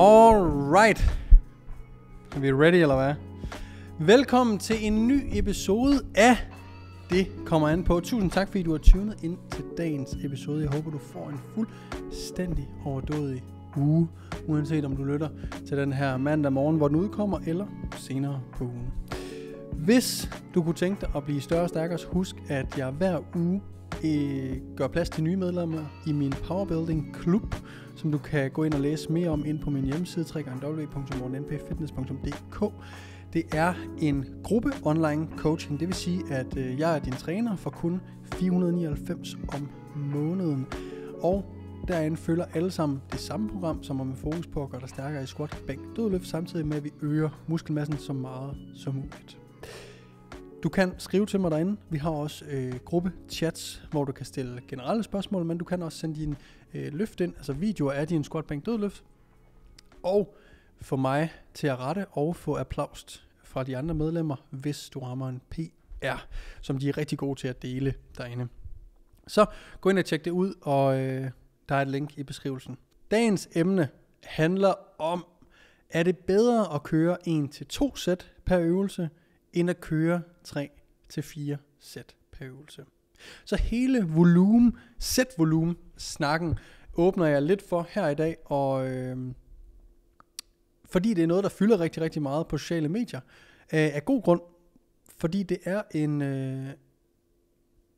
Alright. Er vi ready, eller hvad? Velkommen til en ny episode af Det kommer an på. Tusind tak, fordi du har tunet ind til dagens episode. Jeg håber, du får en fuldstændig overdådig uge, uanset om du lytter til den her mandag morgen, hvor den udkommer, eller senere på ugen. Hvis du kunne tænke dig at blive større og stærkere, husk, at jeg hver uge øh, gør plads til nye medlemmer i min Powerbuilding Klub, som du kan gå ind og læse mere om ind på min hjemmeside www.morgennpfitness.dk. Det er en gruppe online coaching, det vil sige, at øh, jeg er din træner for kun 499 om måneden. Og derinde følger alle sammen det samme program, som er med fokus på at gøre dig stærkere i squat, bænk, dødløft, samtidig med at vi øger muskelmassen så meget som muligt. Du kan skrive til mig derinde. Vi har også øh, gruppe chats, hvor du kan stille generelle spørgsmål, men du kan også sende din øh, løft ind, altså videoer af din squat, bænk, dødløft. Og få mig til at rette og få applaus fra de andre medlemmer, hvis du rammer en PR, som de er rigtig gode til at dele derinde. Så gå ind og tjek det ud, og øh, der er et link i beskrivelsen. Dagens emne handler om, er det bedre at køre 1-2 sæt per øvelse, end at køre 3-4 sæt per øvelse. Så hele volumen, sæt volumen, snakken, åbner jeg lidt for her i dag, og øh, fordi det er noget, der fylder rigtig, rigtig meget på sociale medier, øh, af god grund, fordi det er en, øh,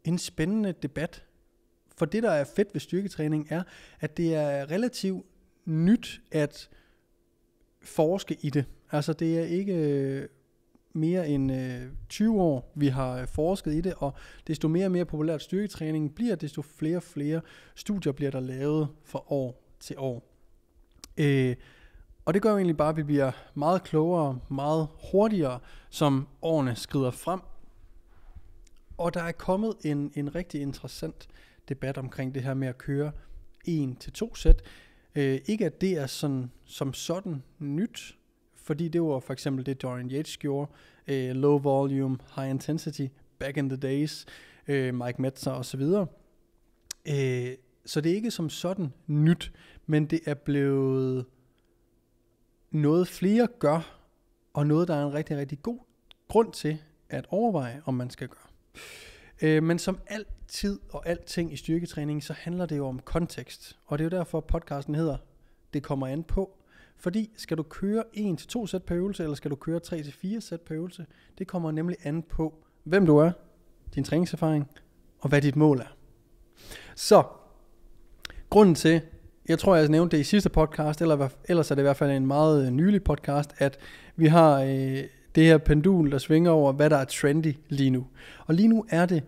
en spændende debat. For det, der er fedt ved styrketræning, er, at det er relativt nyt at forske i det. Altså det er ikke øh, mere end øh, 20 år, vi har øh, forsket i det, og desto mere og mere populært styrketræning bliver, desto flere og flere studier bliver der lavet fra år til år. Øh, og det gør jo egentlig bare, at vi bliver meget klogere, meget hurtigere, som årene skrider frem. Og der er kommet en, en rigtig interessant debat omkring det her med at køre en til to sæt. Øh, ikke at det er sådan, som sådan nyt, fordi det var for eksempel det, Dorian Yates gjorde. Øh, low volume, high intensity, back in the days, øh, Mike Metzer osv. Øh, så det er ikke som sådan nyt, men det er blevet noget flere gør, og noget, der er en rigtig, rigtig god grund til at overveje, om man skal gøre. Øh, men som altid og alting i styrketræning, så handler det jo om kontekst. Og det er jo derfor, podcasten hedder, det kommer an på. Fordi skal du køre 1-2 sæt per øvelse, eller skal du køre 3-4 sæt per øvelse, det kommer nemlig an på, hvem du er, din træningserfaring, og hvad dit mål er. Så, grunden til, jeg tror, jeg nævnte det i sidste podcast, eller ellers er det i hvert fald en meget øh, nylig podcast, at vi har øh, det her pendul, der svinger over, hvad der er trendy lige nu. Og lige nu er det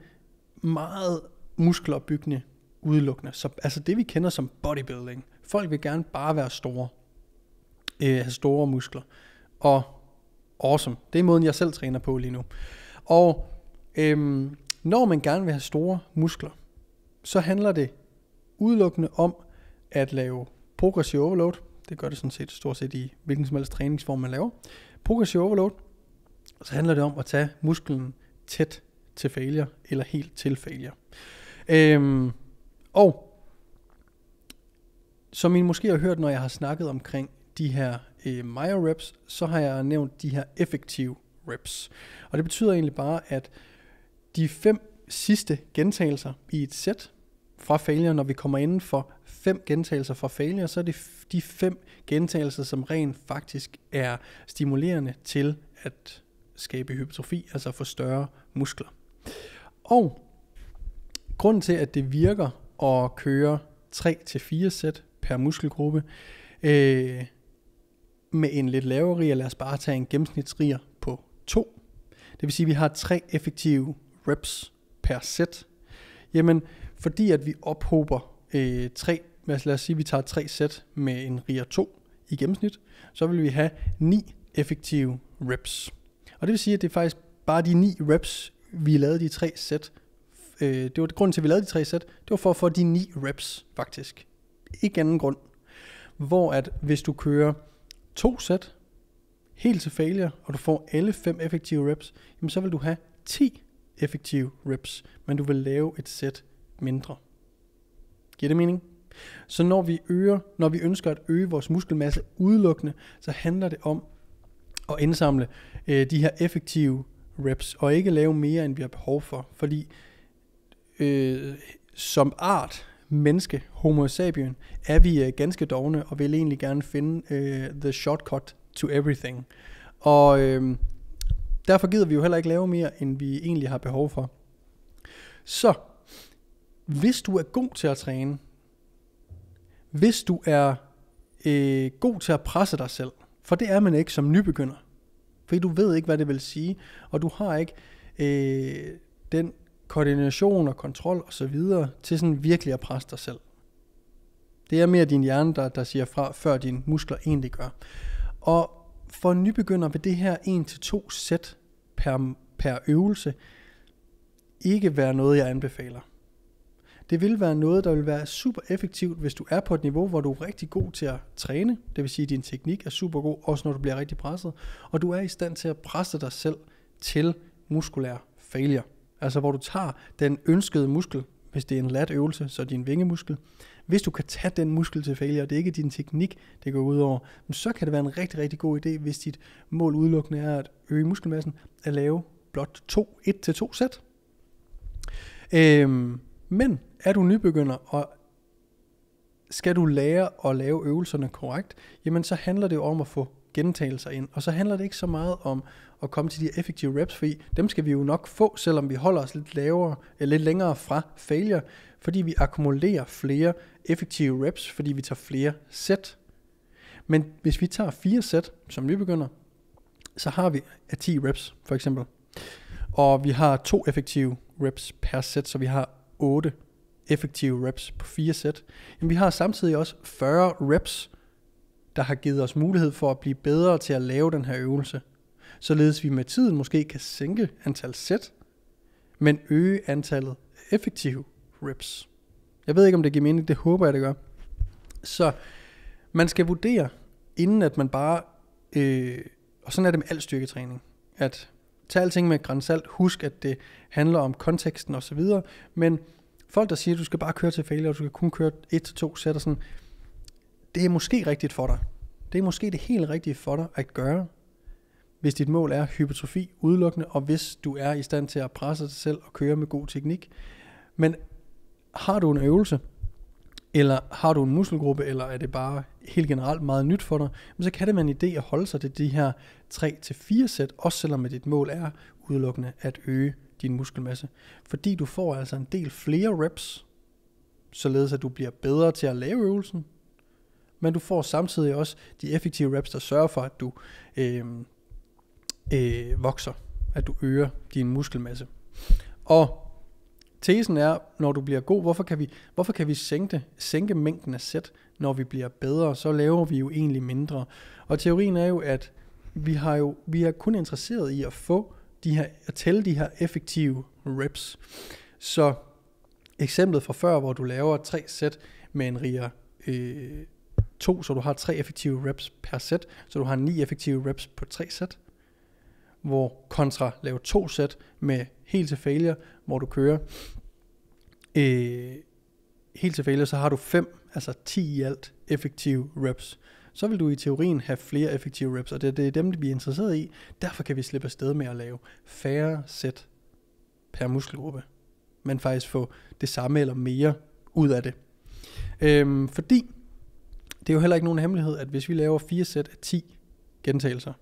meget muskelopbyggende udelukkende. Så, altså det, vi kender som bodybuilding. Folk vil gerne bare være store. Øh, have store muskler. Og awesome. Det er måden, jeg selv træner på lige nu. Og øhm, når man gerne vil have store muskler, så handler det udelukkende om at lave progressive overload. Det gør det sådan set stort set i hvilken som helst træningsform man laver. Progressive overload. Så handler det om at tage musklen tæt til failure, eller helt til failure. Øhm, og som I måske har hørt, når jeg har snakket omkring de her øh, myo reps, så har jeg nævnt de her effektive reps. Og det betyder egentlig bare, at de fem sidste gentagelser i et sæt fra failure, når vi kommer inden for fem gentagelser fra failure, så er det de fem gentagelser, som rent faktisk er stimulerende til at skabe hypertrofi, altså få større muskler. Og grunden til, at det virker at køre 3-4 sæt per muskelgruppe, øh, med en lidt lavere riger, lad os bare tage en gennemsnitsriger på 2. Det vil sige, at vi har tre effektive reps per sæt. Jamen, fordi at vi ophober øh, tre, lad os sige, at vi tager tre sæt med en riger 2 i gennemsnit, så vil vi have 9 effektive reps. Og det vil sige, at det er faktisk bare de 9 reps, vi lavede de tre sæt. Øh, det var grunden til, at vi lavede de tre sæt. Det var for at få de 9 reps, faktisk. Ikke anden grund. Hvor at hvis du kører to sæt, helt til failure, og du får alle fem effektive reps, jamen så vil du have 10 effektive reps, men du vil lave et sæt mindre. Giver det mening? Så når vi øger, når vi ønsker at øge vores muskelmasse udelukkende, så handler det om at indsamle øh, de her effektive reps, og ikke lave mere, end vi har behov for. Fordi øh, som art, menneske, homo sapien, er vi øh, ganske dogne, og vil egentlig gerne finde øh, the shortcut to everything. Og øh, derfor gider vi jo heller ikke lave mere, end vi egentlig har behov for. Så, hvis du er god til at træne, hvis du er øh, god til at presse dig selv, for det er man ikke som nybegynder, fordi du ved ikke, hvad det vil sige, og du har ikke øh, den koordination og kontrol og så videre til sådan virkelig at presse dig selv. Det er mere din hjerne, der, der siger fra, før dine muskler egentlig gør. Og for en nybegynder vil det her 1-2 sæt per, per øvelse ikke være noget, jeg anbefaler. Det vil være noget, der vil være super effektivt, hvis du er på et niveau, hvor du er rigtig god til at træne. Det vil sige, at din teknik er super god, også når du bliver rigtig presset. Og du er i stand til at presse dig selv til muskulær failure. Altså hvor du tager den ønskede muskel, hvis det er en lat øvelse, så din vingemuskel. Hvis du kan tage den muskel til failure, og det er ikke din teknik, det går ud over, så kan det være en rigtig, rigtig god idé, hvis dit mål udelukkende er at øge muskelmassen, at lave blot to, et til to sæt. Øhm, men er du nybegynder, og skal du lære at lave øvelserne korrekt, jamen så handler det jo om at få gentagelser ind. Og så handler det ikke så meget om at komme til de effektive reps, fordi dem skal vi jo nok få, selvom vi holder os lidt lavere, eller lidt længere fra failure, fordi vi akkumulerer flere effektive reps, fordi vi tager flere sæt. Men hvis vi tager fire sæt som nybegynder, så har vi af 10 reps for eksempel. Og vi har to effektive reps per sæt, så vi har 8 effektive reps på fire sæt. Men vi har samtidig også 40 reps, der har givet os mulighed for at blive bedre til at lave den her øvelse. Således vi med tiden måske kan sænke antal sæt, men øge antallet effektive reps. Jeg ved ikke, om det giver mening, det håber jeg, det gør. Så man skal vurdere, inden at man bare, øh, og sådan er det med al styrketræning, at tage alting med grænsalt, husk at det handler om konteksten osv., men folk der siger, at du skal bare køre til failure, og du skal kun køre et til to sæt og sådan, det er måske rigtigt for dig. Det er måske det helt rigtige for dig at gøre, hvis dit mål er hypertrofi udelukkende, og hvis du er i stand til at presse dig selv og køre med god teknik. Men har du en øvelse, eller har du en muskelgruppe, eller er det bare helt generelt meget nyt for dig, så kan det være en idé at holde sig til de her 3-4 sæt, også selvom dit mål er udelukkende at øge din muskelmasse. Fordi du får altså en del flere reps, således at du bliver bedre til at lave øvelsen, men du får samtidig også de effektive reps, der sørger for, at du øh, øh, vokser, at du øger din muskelmasse. Og tesen er, når du bliver god, hvorfor kan vi, hvorfor kan vi sænke, sænke mængden af sæt, når vi bliver bedre, så laver vi jo egentlig mindre. Og teorien er jo, at vi har jo vi er kun interesseret i at få de her, at tælle de her effektive reps. Så eksemplet fra før, hvor du laver tre sæt med en riger øh, to, så du har tre effektive reps per sæt, så du har ni effektive reps på tre sæt, hvor kontra lave to sæt med helt til failure, hvor du kører øh, helt til failure, så har du fem, altså 10 i alt effektive reps. Så vil du i teorien have flere effektive reps, og det, det er dem, vi er interesseret i. Derfor kan vi slippe afsted med at lave færre sæt per muskelgruppe, men faktisk få det samme eller mere ud af det. Øhm, fordi det er jo heller ikke nogen hemmelighed, at hvis vi laver fire sæt af 10 gentagelser,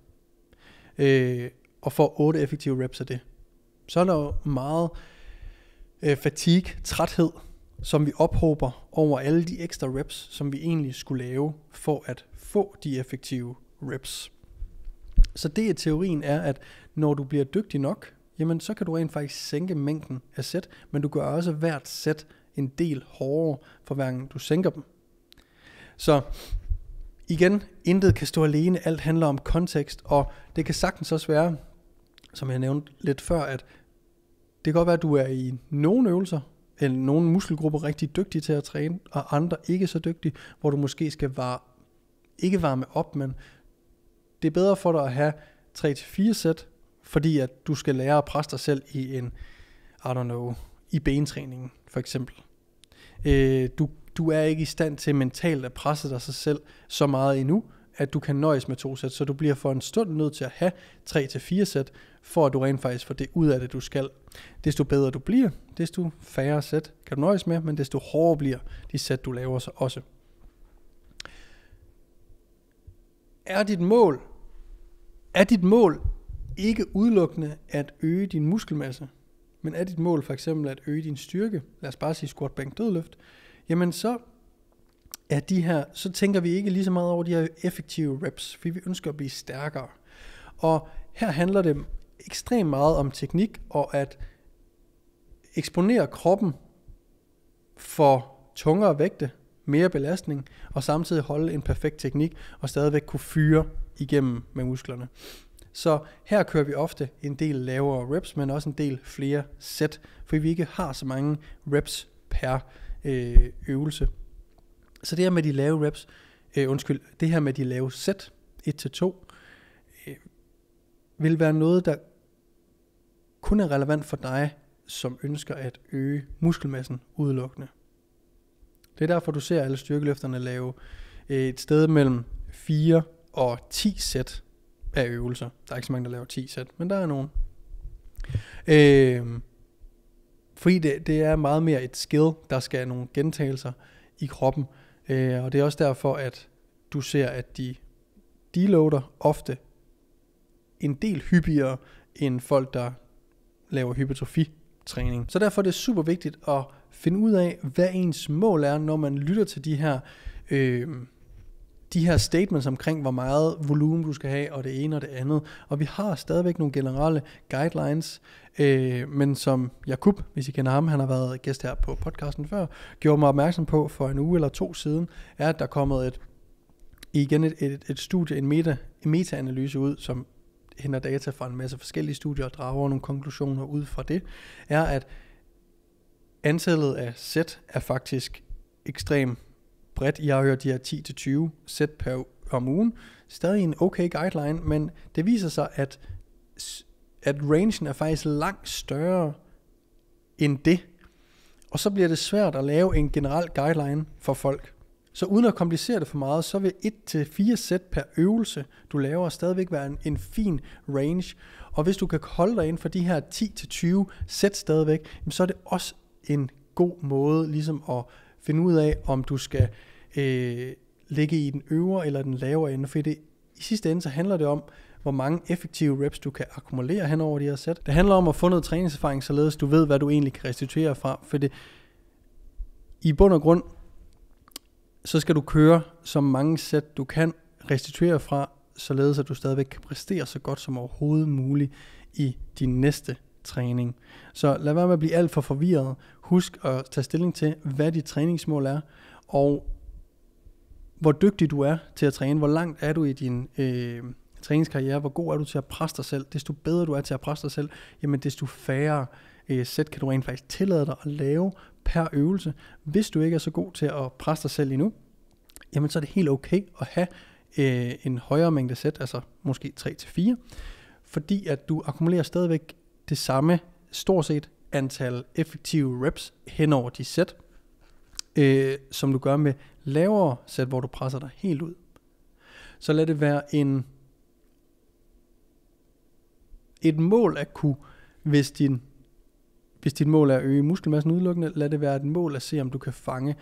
øh, og får 8 effektive reps af det, så er der jo meget øh, fatigue, træthed, som vi ophober over alle de ekstra reps, som vi egentlig skulle lave for at få de effektive reps. Så det er teorien er, at når du bliver dygtig nok, jamen så kan du rent faktisk sænke mængden af sæt, men du gør også hvert sæt en del hårdere for hver gang du sænker dem. Så igen, intet kan stå alene, alt handler om kontekst, og det kan sagtens også være, som jeg nævnte lidt før, at det kan godt være, at du er i nogle øvelser, eller nogle muskelgrupper rigtig dygtige til at træne, og andre ikke så dygtige, hvor du måske skal var, ikke varme op, men det er bedre for dig at have 3-4 sæt, fordi at du skal lære at presse dig selv i en, I don't know, i bentræningen for eksempel. Øh, du du er ikke i stand til mentalt at presse dig sig selv så meget endnu, at du kan nøjes med to sæt, så du bliver for en stund nødt til at have 3-4 sæt, for at du rent faktisk får det ud af det, du skal. Desto bedre du bliver, desto færre sæt kan du nøjes med, men desto hårdere bliver de sæt, du laver så også. Er dit mål, er dit mål ikke udelukkende at øge din muskelmasse, men er dit mål for eksempel at øge din styrke, lad os bare sige squat, bænk, dødløft, jamen så er de her, så tænker vi ikke lige så meget over de her effektive reps, fordi vi ønsker at blive stærkere. Og her handler det ekstremt meget om teknik og at eksponere kroppen for tungere vægte, mere belastning, og samtidig holde en perfekt teknik, og stadigvæk kunne fyre igennem med musklerne. Så her kører vi ofte en del lavere reps, men også en del flere sæt, fordi vi ikke har så mange reps per øh, øvelse. Så det her med de lave reps, øh, undskyld, det her med de lave sæt, 1-2, øh, vil være noget, der kun er relevant for dig, som ønsker at øge muskelmassen udelukkende. Det er derfor, du ser alle styrkeløfterne lave øh, et sted mellem 4 og 10 sæt af øvelser. Der er ikke så mange, der laver 10 sæt, men der er nogen. Øh, fordi det, det er meget mere et skill, der skal have nogle gentagelser i kroppen. Øh, og det er også derfor, at du ser, at de deloader ofte en del hyppigere end folk, der laver hypertrofi-træning. Så derfor er det super vigtigt at finde ud af, hvad ens mål er, når man lytter til de her øh, de her statements omkring, hvor meget volumen du skal have, og det ene og det andet. Og vi har stadigvæk nogle generelle guidelines, øh, men som Jakub, hvis I kender ham, han har været gæst her på podcasten før, gjorde mig opmærksom på for en uge eller to siden, er, at der er kommet et, igen et, et, et studie, en, meta, en meta-analyse ud, som henter data fra en masse forskellige studier og drager nogle konklusioner ud fra det, er, at antallet af sæt er faktisk ekstremt bredt. Jeg har hørt de her 10-20 sæt per om ugen. Stadig en okay guideline, men det viser sig, at, at rangen er faktisk langt større end det. Og så bliver det svært at lave en generel guideline for folk. Så uden at komplicere det for meget, så vil 1-4 sæt per øvelse, du laver, stadigvæk være en, en fin range. Og hvis du kan holde dig inden for de her 10-20 sæt stadigvæk, så er det også en god måde ligesom at finde ud af, om du skal øh, ligge i den øvre eller den lavere ende, for det, i sidste ende så handler det om, hvor mange effektive reps du kan akkumulere hen over de her sæt. Det handler om at få noget træningserfaring, således du ved, hvad du egentlig kan restituere fra, for det, i bund og grund, så skal du køre så mange sæt du kan restituere fra, således at du stadigvæk kan præstere så godt som overhovedet muligt i din næste træning. Så lad være med at blive alt for forvirret. Husk at tage stilling til, hvad dit træningsmål er, og hvor dygtig du er til at træne, hvor langt er du i din øh, træningskarriere, hvor god er du til at presse dig selv. Desto bedre du er til at presse dig selv, jamen desto færre øh, sæt kan du rent faktisk tillade dig at lave per øvelse. Hvis du ikke er så god til at presse dig selv endnu, jamen så er det helt okay at have øh, en højere mængde sæt, altså måske 3-4, fordi at du akkumulerer stadigvæk det samme stort set antal effektive reps hen over de sæt, øh, som du gør med lavere sæt, hvor du presser dig helt ud. Så lad det være en et mål at kunne, hvis din hvis dit mål er at øge muskelmassen udelukkende, lad det være et mål at se, om du kan fange,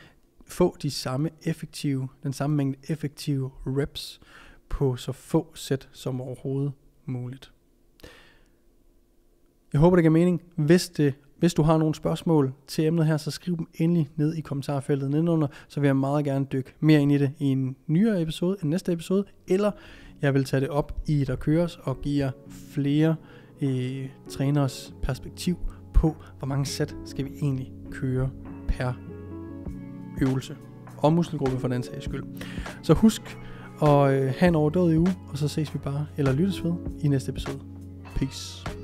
få de samme effektive, den samme mængde effektive reps på så få sæt som overhovedet muligt. Jeg håber, det giver mening. Hvis, det, hvis du har nogle spørgsmål til emnet her, så skriv dem endelig ned i kommentarfeltet nedenunder, så vil jeg meget gerne dykke mere ind i det i en nyere episode, en næste episode, eller jeg vil tage det op i Der Køres og give jer flere øh, træners perspektiv på, hvor mange sæt skal vi egentlig køre per øvelse. Og muskelgruppe for den sags skyld. Så husk at øh, have en overdådig uge, og så ses vi bare, eller lyttes ved, i næste episode. Peace.